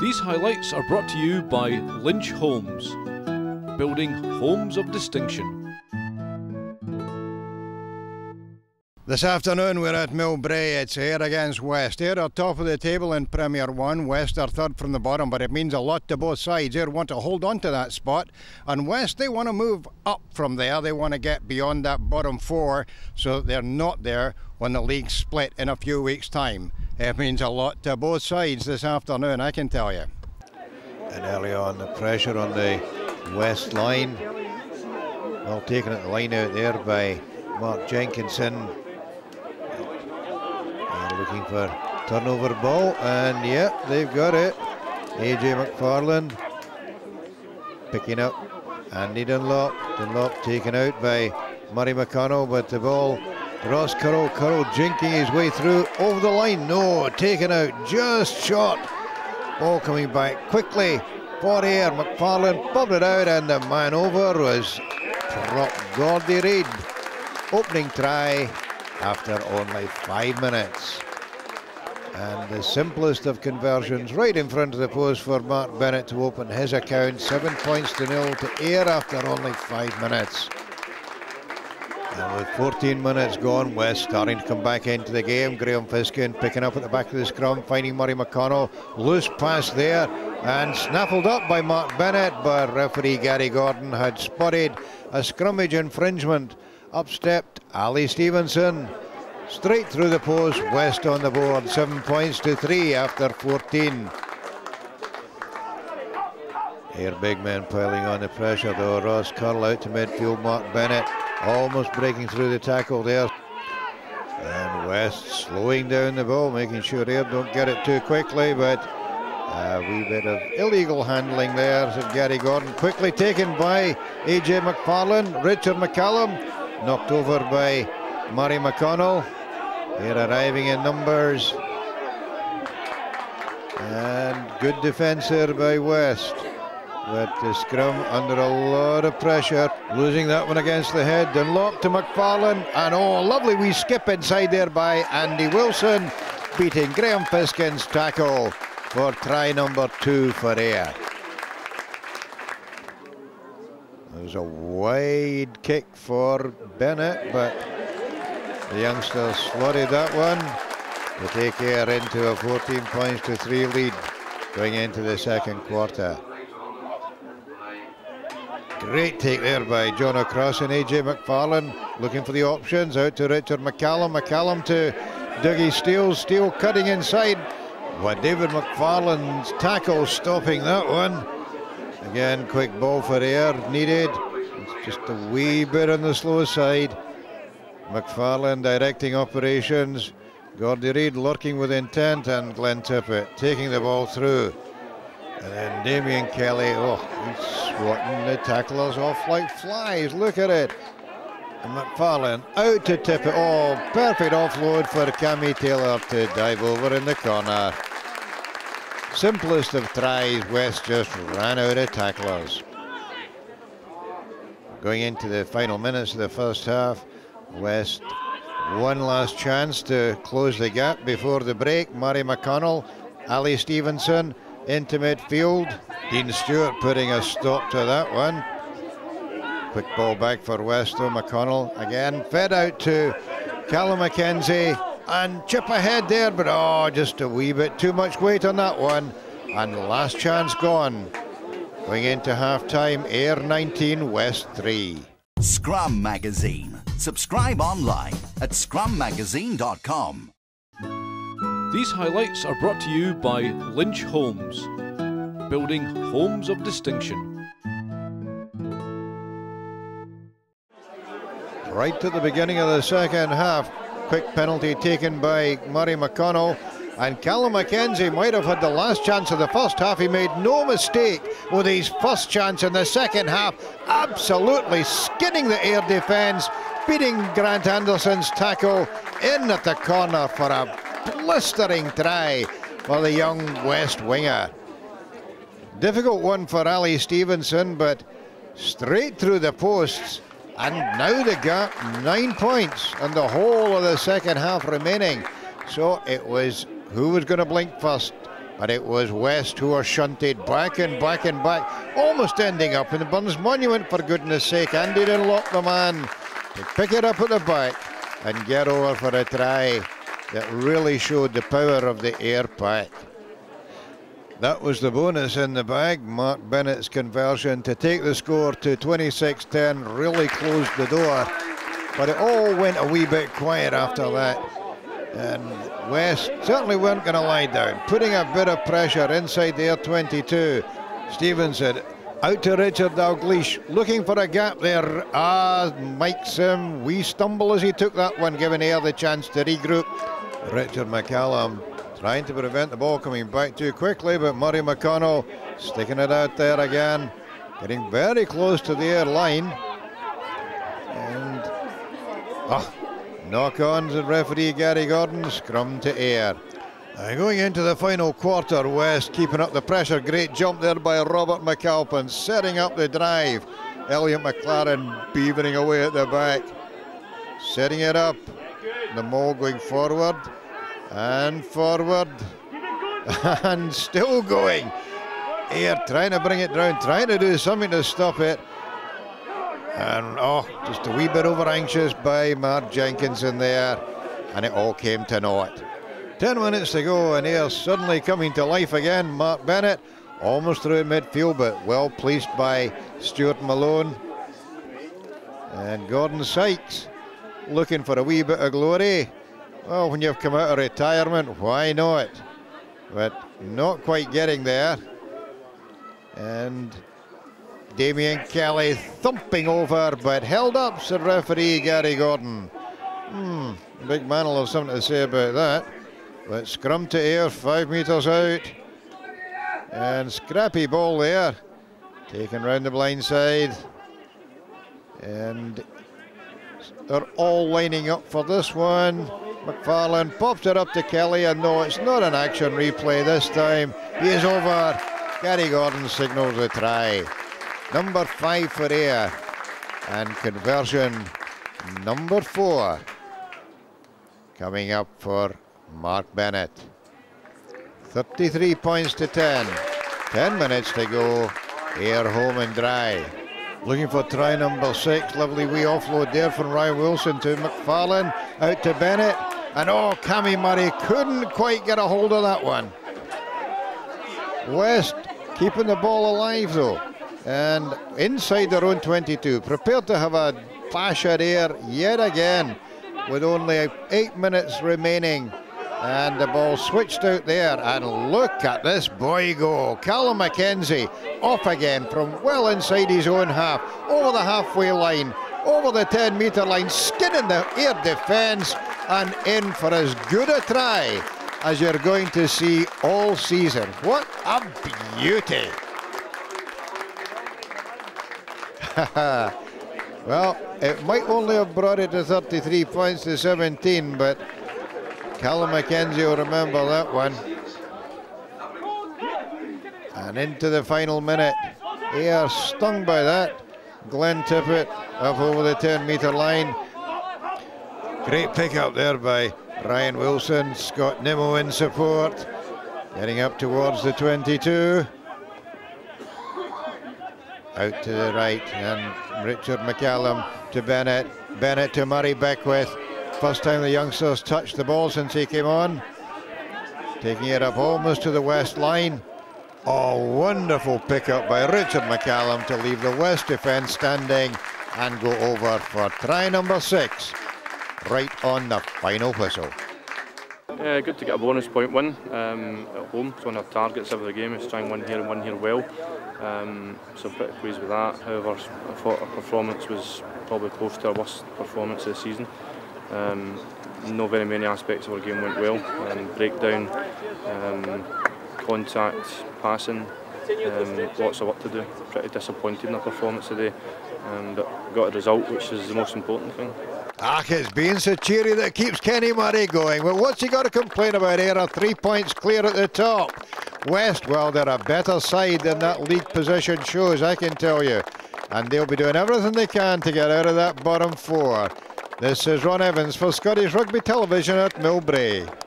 These highlights are brought to you by Lynch Homes, building homes of distinction. This afternoon we're at Millbrae. It's Ayr against West. Ayr are top of the table in Premier 1. West are third from the bottom, but it means a lot to both sides. Ayr want to hold on to that spot, and West they want to move up from there. They want to get beyond that bottom four so they're not there when the league split in a few weeks' time. It means a lot to both sides this afternoon, I can tell you. And early on, the pressure on the West line. Well taken at the line out there by Mark Jenkinson looking for turnover ball, and yeah, they've got it. AJ McFarlane picking up Andy Dunlop. Dunlop taken out by Murray McConnell, but the ball, Ross Currow, Currow jinking his way through over the line. No, taken out, just short. Ball coming back quickly for Ayr. McFarlane bobbed it out, and the man over was Prop Gordy Reid. Opening try after only five minutes. And the simplest of conversions right in front of the post for Mark Bennett to open his account. Seven points to nil to Ayr after only five minutes. And with 14 minutes gone, West starting to come back into the game. Graham Fiskin picking up at the back of the scrum, finding Murray McConnell. Loose pass there and snaffled up by Mark Bennett, but referee Gary Gordon had spotted a scrummage infringement. Up stepped Ali Stevenson. Straight through the post, West on the board, seven points to three after 14. Here, big men piling on the pressure though. Ross Curl out to midfield, Mark Bennett almost breaking through the tackle there. And West slowing down the ball, making sure Ayr don't get it too quickly, but a wee bit of illegal handling there. So Gary Gordon quickly taken by AJ McFarlane, Richard McCallum, knocked over by Murray McConnell. They're arriving in numbers. And good defence here by West. But the scrum under a lot of pressure. Losing that one against the head. Dunlop to McFarlane. And oh, a lovely wee skip inside there by Andy Wilson. Beating Graham Fiskin's tackle for try number two for Ayr. There's a wide kick for Bennett, but the youngster slotted that one to take Ayr into a 14 points to 3 lead going into the second quarter. Great take there by John O'Cross and AJ McFarlane looking for the options out to Richard McCallum. McCallum to Dougie Steele. Steele cutting inside. But David McFarlane's tackle stopping that one. Again, quick ball for Ayr needed. It's just a wee bit on the slow side. McFarlane directing operations. Gordy Reid lurking with intent and Glenn Tippett taking the ball through. And then Damien Kelly, oh, he's swatting the tacklers off like flies. Look at it. And McFarlane out to Tippett. Oh, perfect offload for Cammy Taylor to dive over in the corner. Simplest of tries, West just ran out of tacklers. Going into the final minutes of the first half, West one last chance to close the gap before the break. Murray McConnell, Ali Stevenson into midfield. Dean Stewart putting a stop to that one. Quick ball back for West. though. McConnell again fed out to Callum McKenzie and chip ahead there, but oh, just a wee bit too much weight on that one. And last chance gone. Going into half time, Ayr 19, West 3. Scrum Magazine. Subscribe online at scrummagazine.com. These highlights are brought to you by Lynch Homes, building homes of distinction. Right to the beginning of the second half, quick penalty taken by Murray McConnell. And Callum McKenzie might have had the last chance of the first half. He made no mistake with his first chance in the second half. Absolutely skinning the Ayr defence, beating Grant Anderson's tackle in at the corner for a blistering try for the young West winger. Difficult one for Ali Stevenson, but straight through the posts. And now the gap, nine points, and the whole of the second half remaining. So it was who was going to blink first? But it was West who were shunted back and back and back, almost ending up in the Burns Monument, for goodness sake. Andy Dunlop, the man, to pick it up at the back and get over for a try that really showed the power of the Ayr pack. That was the bonus in the bag. Mark Bennett's conversion to take the score to 26 10 really closed the door. But it all went a wee bit quiet after that. And West certainly weren't going to lie down, putting a bit of pressure inside their 22. Stevenson out to Richard Dalgleish, looking for a gap there. Ah, Mike Sim, we stumble as he took that one, giving Ayr the chance to regroup. Richard McCallum trying to prevent the ball coming back too quickly, but Murray McConnell sticking it out there again, getting very close to the Ayr line. And ah, knock-ons and referee Gary Gordon, scrum to Ayr. Going into the final quarter, West keeping up the pressure. Great jump there by Robert McAlpin, setting up the drive. Elliot McLaren beavering away at the back, setting it up. The maul going forward and forward and still going. Here, trying to bring it down, trying to do something to stop it. And oh, just a wee bit over anxious by Mark Jenkinson there, and it all came to naught. 10 minutes to go, and Ayr suddenly coming to life again. Mark Bennett almost through midfield, but well placed by Stuart Malone. And Gordon Sykes looking for a wee bit of glory. Well, when you've come out of retirement, why not? But not quite getting there. And Damien Kelly thumping over, but held up, said referee Gary Gordon. Hmm, big man will have something to say about that. But scrum to Ayr, five metres out. And scrappy ball there. Taken round the blind side. And they're all lining up for this one. McFarlane pops it up to Kelly, and no, it's not an action replay this time. He is over. Gary Gordon signals a try. Number five for Ayr, And conversion number four coming up for Mark Bennett. 33 points to 10. 10 minutes to go. Ayr home and dry. Looking for try number six. Lovely wee offload there from Ryan Wilson to McFarlane. Out to Bennett. And oh, Cammy Murray couldn't quite get a hold of that one. West keeping the ball alive though. And inside their own 22. Prepared to have a bash at Ayr yet again with only eight minutes remaining. And the ball switched out there. And look at this boy go. Callum McKenzie off again from well inside his own half, over the halfway line, over the 10 metre line, skinning the Ayr defence and in for as good a try as you're going to see all season. What a beauty! well, it might only have brought it to 33 points to 17, but Callum McKenzie will remember that one. And into the final minute. They are stung by that. Glenn Tippett up over the 10 metre line. Great pick up there by Ryan Wilson. Scott Nimmo in support. Getting up towards the 22. Out to the right and Richard McCallum to Bennett. Bennett to Murray Beckwith. First time the youngsters touched the ball since he came on. Taking it up almost to the west line. Oh, wonderful pickup by Richard McCallum to leave the west defence standing and go over for try number six right on the final whistle. Yeah, good to get a bonus point win um, at home. It's one of our targets the game is try and win here and win here well. Um, so pretty pleased with that. However, I thought our performance was probably close to our worst performance of the season. Um, no very many aspects of our game went well. Um, breakdown, um, contact, passing, um, lots of work to do. Pretty disappointed in the performance today, um, but got a result, which is the most important thing. Ah, it's being so cheery that keeps Kenny Murray going. Well, what's he got to complain about here? Three points clear at the top. West, well, they're a better side than that league position shows, I can tell you. And they'll be doing everything they can to get out of that bottom four. This is Ron Evans for Scottish Rugby Television at Millbrae.